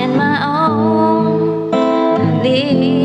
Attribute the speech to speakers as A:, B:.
A: and my own. This